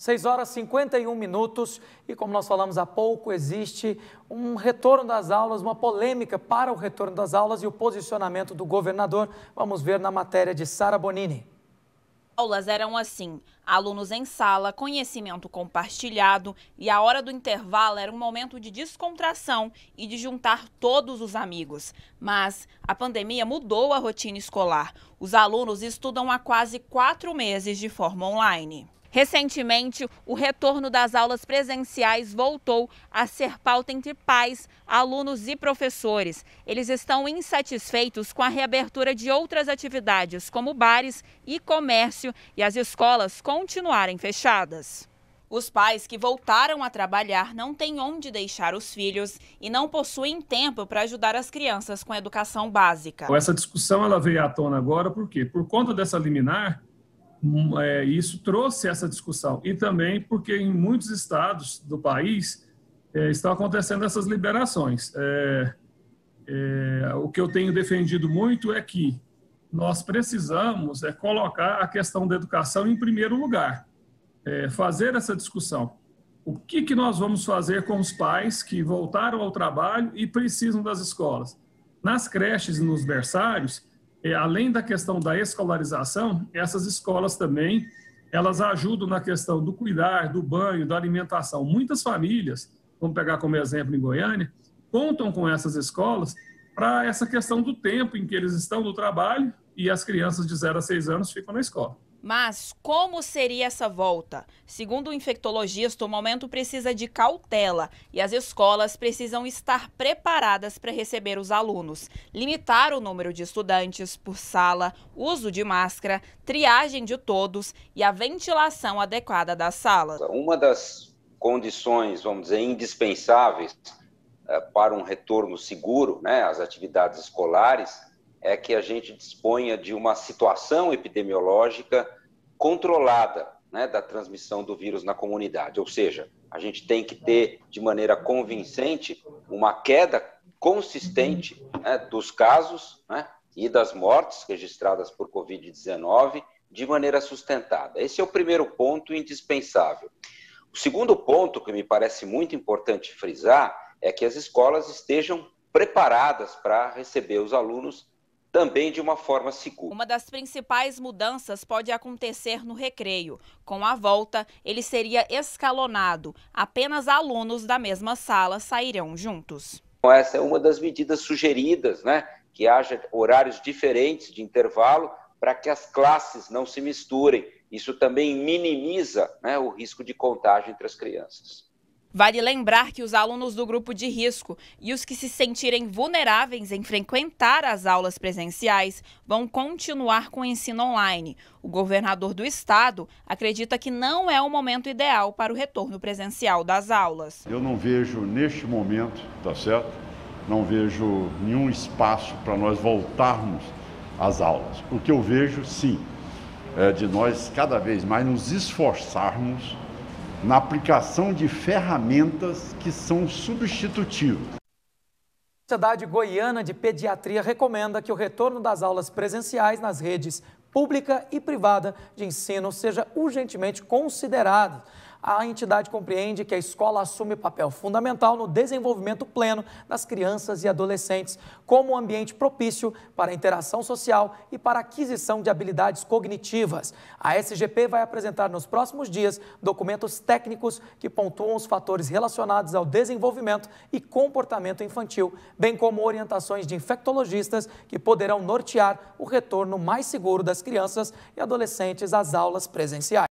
6 horas e 51 minutos e como nós falamos há pouco, existe um retorno das aulas, uma polêmica para o retorno das aulas e o posicionamento do governador. Vamos ver na matéria de Sara Bonini. Aulas eram assim: alunos em sala, conhecimento compartilhado e a hora do intervalo era um momento de descontração e de juntar todos os amigos. Mas a pandemia mudou a rotina escolar. Os alunos estudam há quase quatro meses de forma online. Recentemente, o retorno das aulas presenciais voltou a ser pauta entre pais, alunos e professores. Eles estão insatisfeitos com a reabertura de outras atividades, como bares e comércio, e as escolas continuarem fechadas. Os pais que voltaram a trabalhar não têm onde deixar os filhos e não possuem tempo para ajudar as crianças com a educação básica. Essa discussão ela veio à tona agora por quê? Por conta dessa liminar, é, isso trouxe essa discussão. E também porque em muitos estados do país é, estão acontecendo essas liberações. É, é, o que eu tenho defendido muito é que nós precisamos é colocar a questão da educação em primeiro lugar, é, fazer essa discussão. O que, que nós vamos fazer com os pais que voltaram ao trabalho e precisam das escolas? Nas creches e nos berçários, é, além da questão da escolarização, essas escolas também elas ajudam na questão do cuidar, do banho, da alimentação. Muitas famílias, vamos pegar como exemplo em Goiânia, contam com essas escolas para essa questão do tempo em que eles estão no trabalho e as crianças de 0 a 6 anos ficam na escola. Mas como seria essa volta? Segundo o infectologista, o momento precisa de cautela e as escolas precisam estar preparadas para receber os alunos. Limitar o número de estudantes por sala, uso de máscara, triagem de todos e a ventilação adequada da sala. Uma das condições, vamos dizer, indispensáveis eh, para um retorno seguro né, às atividades escolares é que a gente disponha de uma situação epidemiológica controlada né, da transmissão do vírus na comunidade. Ou seja, a gente tem que ter de maneira convincente uma queda consistente né, dos casos né, e das mortes registradas por Covid-19 de maneira sustentada. Esse é o primeiro ponto indispensável. O segundo ponto que me parece muito importante frisar é que as escolas estejam preparadas para receber os alunos também de uma forma segura. Uma das principais mudanças pode acontecer no recreio. Com a volta, ele seria escalonado. Apenas alunos da mesma sala sairão juntos. Essa é uma das medidas sugeridas, né? Que haja horários diferentes de intervalo para que as classes não se misturem. Isso também minimiza né, o risco de contágio entre as crianças. Vale lembrar que os alunos do grupo de risco e os que se sentirem vulneráveis em frequentar as aulas presenciais vão continuar com o ensino online. O governador do estado acredita que não é o momento ideal para o retorno presencial das aulas. Eu não vejo neste momento, tá certo? Não vejo nenhum espaço para nós voltarmos às aulas. O que eu vejo, sim, é de nós cada vez mais nos esforçarmos na aplicação de ferramentas que são substitutivas. A Sociedade Goiana de Pediatria recomenda que o retorno das aulas presenciais nas redes pública e privada de ensino seja urgentemente considerado a entidade compreende que a escola assume papel fundamental no desenvolvimento pleno das crianças e adolescentes, como um ambiente propício para a interação social e para a aquisição de habilidades cognitivas. A SGP vai apresentar nos próximos dias documentos técnicos que pontuam os fatores relacionados ao desenvolvimento e comportamento infantil, bem como orientações de infectologistas que poderão nortear o retorno mais seguro das crianças e adolescentes às aulas presenciais.